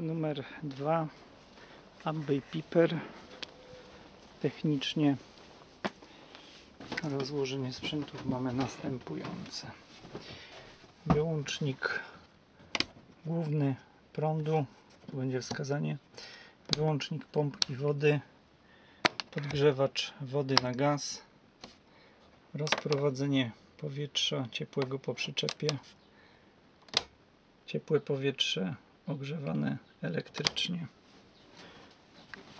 numer 2 Abbey Piper. Technicznie rozłożenie sprzętów mamy następujące. Wyłącznik główny prądu tu będzie wskazanie. Wyłącznik pompki wody podgrzewacz wody na gaz rozprowadzenie powietrza ciepłego po przyczepie ciepłe powietrze ogrzewane elektrycznie.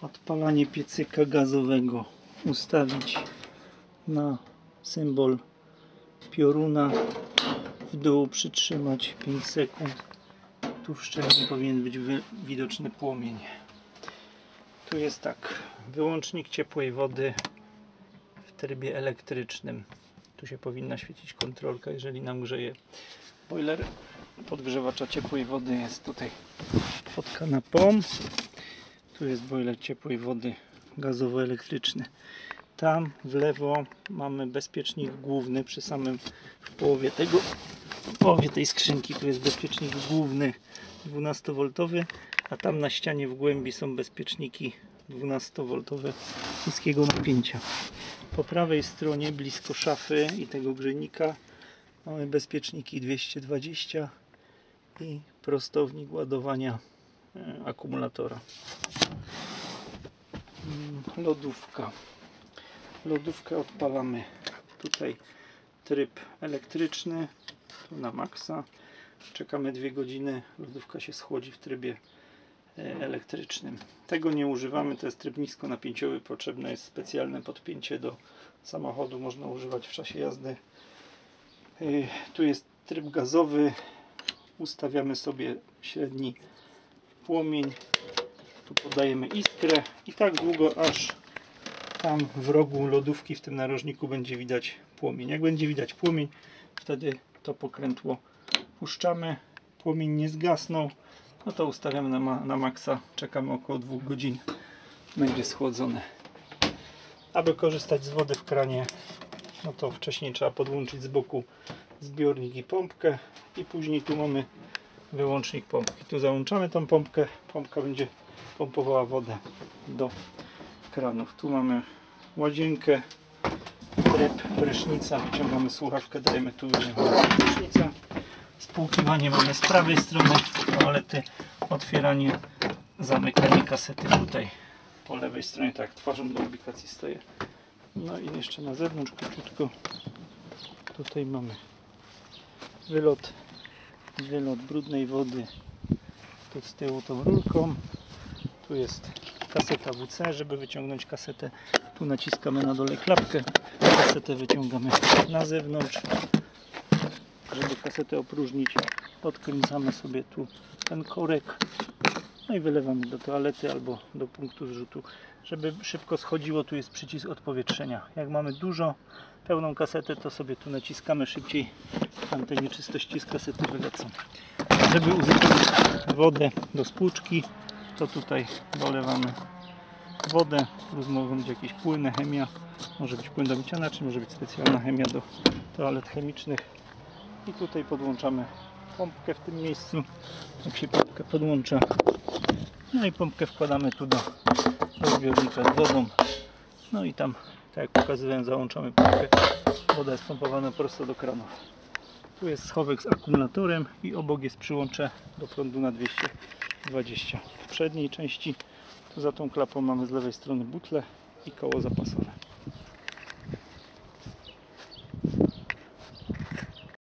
Odpalanie piecyka gazowego. Ustawić na symbol pioruna. W dół przytrzymać 5 sekund. Tu w szczelinie powinien być widoczny płomień. Tu jest tak. Wyłącznik ciepłej wody w trybie elektrycznym tu się powinna świecić kontrolka jeżeli nam grzeje boiler. Podgrzewacza ciepłej wody jest tutaj pod kanapą tu jest boiler ciepłej wody gazowo-elektryczny. Tam w lewo mamy bezpiecznik główny przy samym w połowie tego w połowie tej skrzynki tu jest bezpiecznik główny 12V a tam na ścianie w głębi są bezpieczniki 12V niskiego napięcia. Po prawej stronie blisko szafy i tego grzejnika mamy bezpieczniki 220 i prostownik ładowania e, akumulatora. Mm, lodówka. Lodówkę odpalamy. Tutaj tryb elektryczny tu na maksa. Czekamy dwie godziny. Lodówka się schłodzi w trybie elektrycznym. Tego nie używamy to jest tryb niskonapięciowy potrzebne jest specjalne podpięcie do samochodu można używać w czasie jazdy. Y, tu jest tryb gazowy ustawiamy sobie średni płomień tu podajemy iskrę i tak długo aż tam w rogu lodówki w tym narożniku będzie widać płomień. Jak będzie widać płomień wtedy to pokrętło puszczamy. Płomień nie zgasnął no to ustawiamy na, ma na maksa. Czekamy około 2 godzin. Będzie schłodzone. Aby korzystać z wody w kranie no to wcześniej trzeba podłączyć z boku zbiornik i pompkę i później tu mamy wyłącznik pompki. Tu załączamy tą pompkę. Pompka będzie pompowała wodę do kranów. Tu mamy łazienkę tryb prysznica. Wyciągamy słuchawkę dajemy tu prysznica spłukiwanie mamy z prawej strony toalety otwieranie zamykanie kasety tutaj. Po lewej stronie tak twarzą do ubikacji stoję. No i jeszcze na zewnątrz króciutko tutaj mamy wylot wylot brudnej wody. Tu z tyłu tą rurką. Tu jest kaseta WC żeby wyciągnąć kasetę. Tu naciskamy na dole klapkę kasetę wyciągamy na zewnątrz żeby kasetę opróżnić. Odkręcamy sobie tu ten korek. No i wylewamy do toalety albo do punktu zrzutu. Żeby szybko schodziło tu jest przycisk odpowietrzenia. Jak mamy dużo pełną kasetę to sobie tu naciskamy szybciej. Tam te nieczystości z kasety wylecą. Żeby uzyskać wodę do spłuczki to tutaj dolewamy wodę. Plus mogą być jakieś płyny, chemia. Może być płyn do mycia naczyń, może być specjalna chemia do toalet chemicznych i tutaj podłączamy pompkę w tym miejscu. Jak się pompkę podłącza. No i pompkę wkładamy tu do, do zbiornika z wodą. No i tam tak jak pokazywałem załączamy pompkę. Woda jest pompowana prosto do kranu. Tu jest schowek z akumulatorem i obok jest przyłącze do prądu na 220 w przedniej części tu za tą klapą mamy z lewej strony butle i koło zapasowe